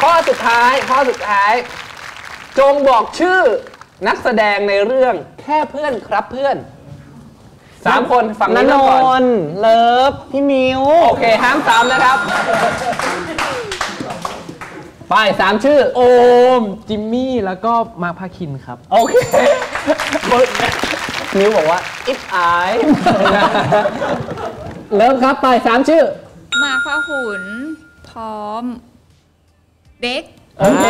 ข้อสุดท้ายข้อสุดท้าย จงบอกชื่อนักแสดงในเรื่องแค่เพื่อนครับเพื่อนสามคนฝั่งนันี้นเริ่มก่อนนท์เลิฟ พี่มิว โอเคห้ามซ้ำนะครับ ไปสามชื่อ โอม จิมมี่ แล้วก็มาร์คพาคินครับ โอเคนิวบอกว่าอิฟอายเริ่มครับไปสามชื่อหมากพาหุนพร้อม เด็กโอเค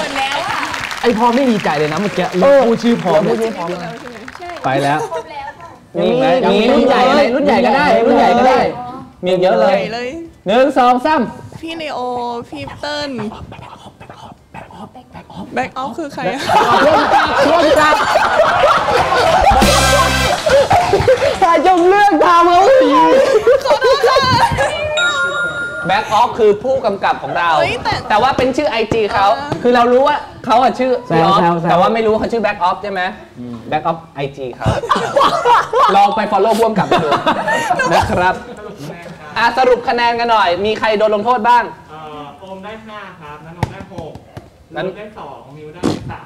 หมดแล้วอะไอพอไม่ดีใจเลยนะเมื่อกี้เออพูดชื่อพร้อมพูดชื่อพร้อมใช่ไปแล้วครบแล้วมีอีกไหมยังมีมีรุ่นใหญ่เลยรุ่นใหญ่ก็ได้ รุ่นใหญ่ก็ได้ มีเยอะเลยใหญ่เลยหนึ่งสองสามพี่เนโอ พี่เติ้ลแบ็กออฟคือใครอะร่วมจับถ้าจงเลือกทำเขา Backaof คือผู้กำกับของเรา เฮ้ยแต่แต่ว่าเป็นชื่อ IG เขาอ่า คือเรารู้ว่าเขาอะชื่อแซวออฟแซวแซว แต่ว่าไม่รู้ว่าเขาชื่อ Backaof ใช่ไหม Backaof IG เขาลองไป follow ร่วมกับมาดูนะครับอะสรุปคะแนนกันหน่อย มีใครโดนลงโทษบ้าง เอ่อโอมได้ 5 ครับนันนงได้6นั้นนันได้ 2 มิวได้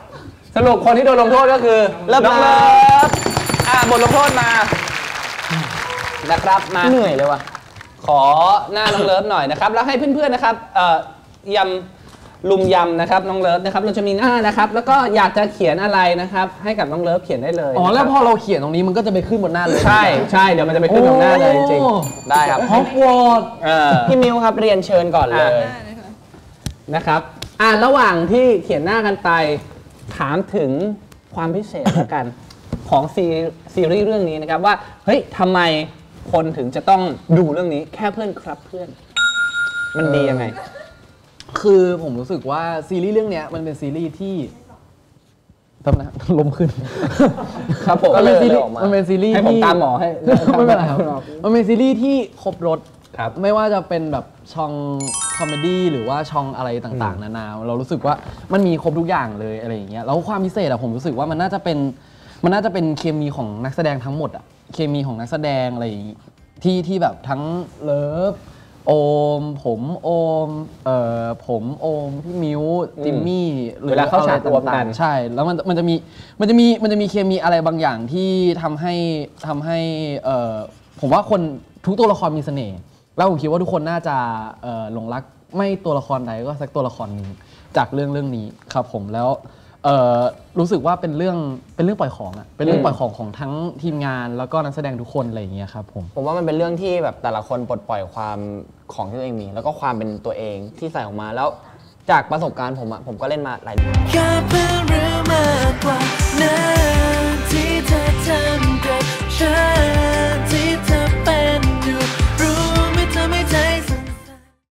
3สรุปคนที่โดนลงโทษก็คือเลิฟน้องมาเลิฟอะบทลงโทษมา นะครับมา เหนื่อยเลยว่ะ ขอหน้าน้องเลิฟหน่อยนะครับ แล้วให้เพื่อนๆนะครับเอ่อยำลุมยำนะครับน้องเลิฟนะครับ เราจะมีหน้านะครับ แล้วก็อยากจะเขียนอะไรนะครับ ให้กับน้องเลิฟเขียนได้เลยอ๋อแล้วพนะคอรับเราเขียนตรงนี้มันก็จะไปขึ้นบนหน้าเลยใช่ใช่เดี๋ยวมันจะไปขึ้นตรงหน้าเลยจริงโอ้ๆได้ครับฮอกวอตส์เออพี่มิวครับเรียนเชิญก่อนเลยอะนะครับอ่าระหว่างที่เขียนหน้ากันไปถามถึงความพิเศษแล้วกัน ของซีซีรีส์เรื่องนี้นะครับว่าเฮ้ยทำไม คนถึงจะต้องดูเรื่องนี้แค่เพื่อนครับเพื่อน มันดียังไง คือผมรู้สึกว่าซีรีส์เรื่องเนี้ยมันเป็นซีรีส์ที่แป๊บนะลมขึ้น ครับผมมันเป็นซีรีเลยส์ออกมามันเป็นซีรีส์ให้ผมที่ตามหมอให้ไม่เป็นไรครับมันเป็นซีรีส์ที่ครบรถครับไม่ว่าจะเป็นแบบช่อง comedy หรือว่าช่องอะไรต่างๆ นานา เรารู้สึกว่ามันมีครบทุกอย่างเลยอะไรอย่างเงี้ยแล้วความพิเศษอะผมรู้สึกว่ามันน่าจะเป็นมันน่าจะเป็นเคมีของนักแสดงทั้งหมดอะ เคมีของนักแสดงอะไรอย่างงี้ที่ที่แบบทั้งเลิฟโอม ผมโอมเอ่อผมโอมพี่มิวจิมมี่หรือเวลาเข้าฉากอะไรรวมกันต่างๆใช่ แล้วมันมันจะมีมันจะมีมันจะมีเคมีอะไรบางอย่างที่ทำให้ทำให้เอ่อผมว่าคนทุกตัวละครมีเสน่ห์แล้วผมคิดว่าทุกคนน่าจะเอ่อหลงรักไม่ตัวละครใดก็สักตัวละครหนึ่งจากเรื่องเรื่องนี้ครับผมแล้ว เอ่อรู้สึกว่าเป็นเรื่องเป็นเรื่องปล่อยของอะเป็นเรื่องปล่อยของของทั้งทีมงานแล้วก็นักแสดงทุกคนอะไรอย่างเงี้ยครับผม ผมว่ามันเป็นเรื่องที่แบบแต่ละคนปลดปล่อยความของที่ตัวเองมี แล้วก็ความเป็นตัวเองที่ใส่ออกมาแล้วจากประสบการณ์ผมอะผมก็เล่นมาหลายเรื่อง